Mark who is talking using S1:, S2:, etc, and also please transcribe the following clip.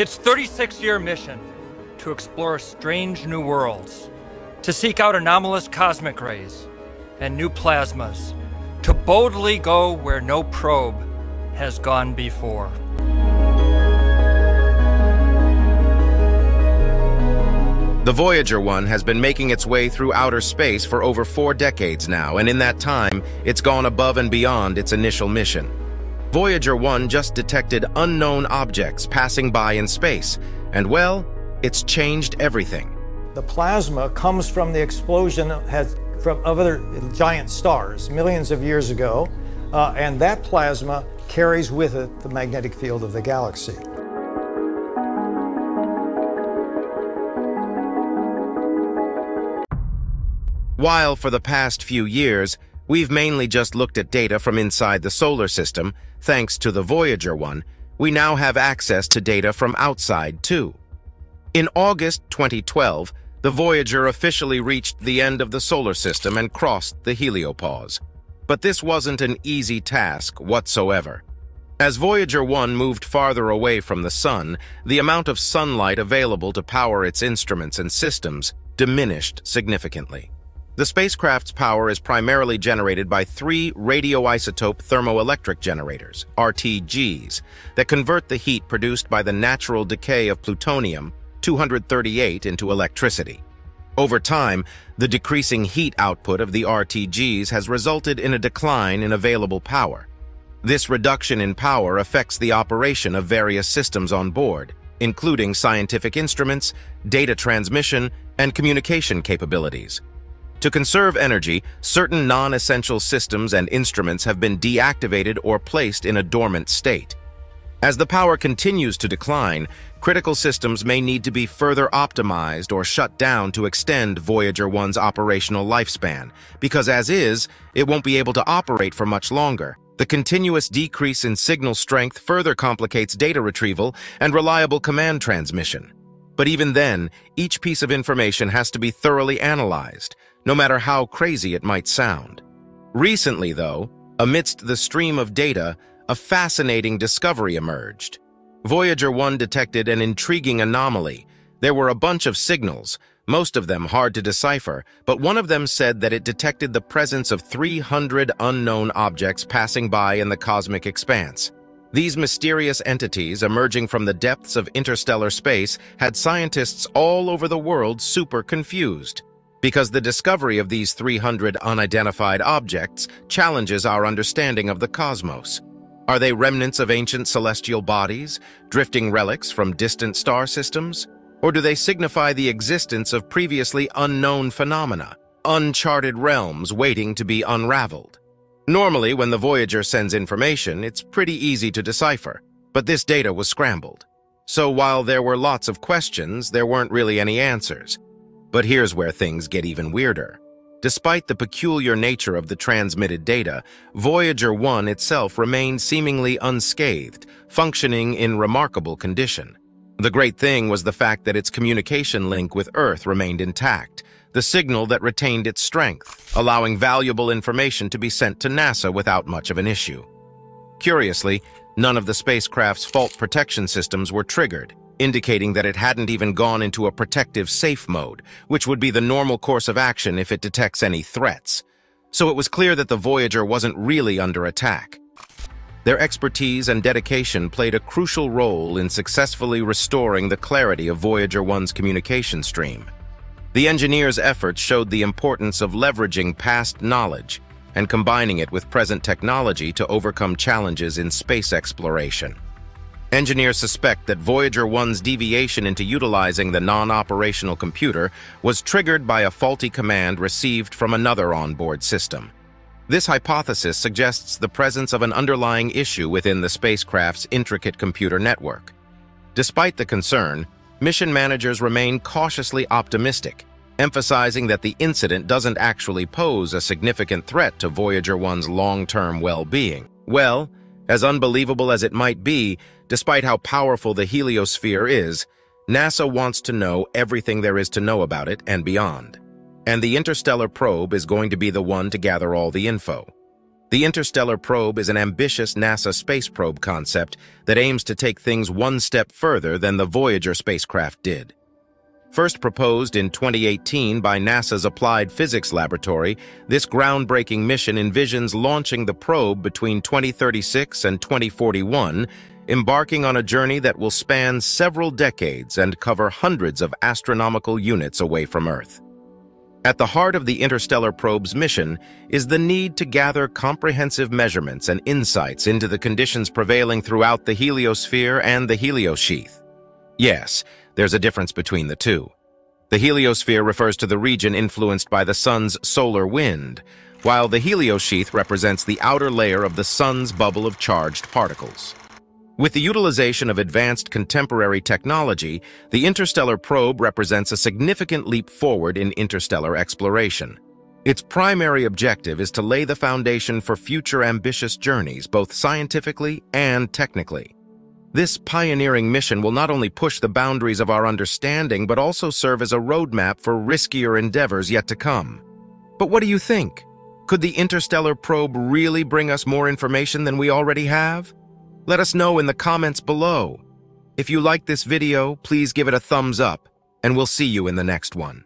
S1: its 36 year mission to explore strange new worlds, to seek out anomalous cosmic rays and new plasmas, to boldly go where no probe has gone before.
S2: The Voyager 1 has been making its way through outer space for over four decades now, and in that time, it's gone above and beyond its initial mission. Voyager 1 just detected unknown objects passing by in space, and well, it's changed everything.
S3: The plasma comes from the explosion has, from other giant stars millions of years ago, uh, and that plasma carries with it the magnetic field of the galaxy.
S2: While for the past few years, we've mainly just looked at data from inside the solar system, thanks to the Voyager one, we now have access to data from outside too. In August 2012, the Voyager officially reached the end of the solar system and crossed the heliopause. But this wasn't an easy task whatsoever. As Voyager 1 moved farther away from the Sun, the amount of sunlight available to power its instruments and systems diminished significantly. The spacecraft's power is primarily generated by three radioisotope thermoelectric generators, RTGs, that convert the heat produced by the natural decay of plutonium-238 into electricity. Over time, the decreasing heat output of the RTGs has resulted in a decline in available power. This reduction in power affects the operation of various systems on board, including scientific instruments, data transmission, and communication capabilities. To conserve energy, certain non-essential systems and instruments have been deactivated or placed in a dormant state. As the power continues to decline, critical systems may need to be further optimized or shut down to extend Voyager 1's operational lifespan, because as is, it won't be able to operate for much longer. The continuous decrease in signal strength further complicates data retrieval and reliable command transmission. But even then, each piece of information has to be thoroughly analyzed, no matter how crazy it might sound. Recently, though, amidst the stream of data, a fascinating discovery emerged. Voyager 1 detected an intriguing anomaly. There were a bunch of signals, most of them hard to decipher, but one of them said that it detected the presence of 300 unknown objects passing by in the cosmic expanse. These mysterious entities emerging from the depths of interstellar space had scientists all over the world super confused because the discovery of these 300 unidentified objects challenges our understanding of the cosmos. Are they remnants of ancient celestial bodies, drifting relics from distant star systems? Or do they signify the existence of previously unknown phenomena, uncharted realms waiting to be unraveled? Normally, when the Voyager sends information, it's pretty easy to decipher, but this data was scrambled. So while there were lots of questions, there weren't really any answers. But here's where things get even weirder. Despite the peculiar nature of the transmitted data, Voyager 1 itself remained seemingly unscathed, functioning in remarkable condition. The great thing was the fact that its communication link with Earth remained intact, the signal that retained its strength, allowing valuable information to be sent to NASA without much of an issue. Curiously, none of the spacecraft's fault protection systems were triggered, indicating that it hadn't even gone into a protective safe mode, which would be the normal course of action if it detects any threats. So it was clear that the Voyager wasn't really under attack. Their expertise and dedication played a crucial role in successfully restoring the clarity of Voyager 1's communication stream. The engineers' efforts showed the importance of leveraging past knowledge and combining it with present technology to overcome challenges in space exploration. Engineers suspect that Voyager 1's deviation into utilizing the non-operational computer was triggered by a faulty command received from another onboard system. This hypothesis suggests the presence of an underlying issue within the spacecraft's intricate computer network. Despite the concern, mission managers remain cautiously optimistic, emphasizing that the incident doesn't actually pose a significant threat to Voyager 1's long-term well-being. Well, as unbelievable as it might be, despite how powerful the heliosphere is, NASA wants to know everything there is to know about it and beyond. And the interstellar probe is going to be the one to gather all the info. The Interstellar Probe is an ambitious NASA space probe concept that aims to take things one step further than the Voyager spacecraft did. First proposed in 2018 by NASA's Applied Physics Laboratory, this groundbreaking mission envisions launching the probe between 2036 and 2041, embarking on a journey that will span several decades and cover hundreds of astronomical units away from Earth. At the heart of the Interstellar Probe's mission is the need to gather comprehensive measurements and insights into the conditions prevailing throughout the heliosphere and the heliosheath. Yes, there's a difference between the two. The heliosphere refers to the region influenced by the sun's solar wind, while the heliosheath represents the outer layer of the sun's bubble of charged particles. With the utilization of advanced contemporary technology, the interstellar probe represents a significant leap forward in interstellar exploration. Its primary objective is to lay the foundation for future ambitious journeys, both scientifically and technically. This pioneering mission will not only push the boundaries of our understanding, but also serve as a roadmap for riskier endeavors yet to come. But what do you think? Could the interstellar probe really bring us more information than we already have? Let us know in the comments below. If you like this video, please give it a thumbs up, and we'll see you in the next one.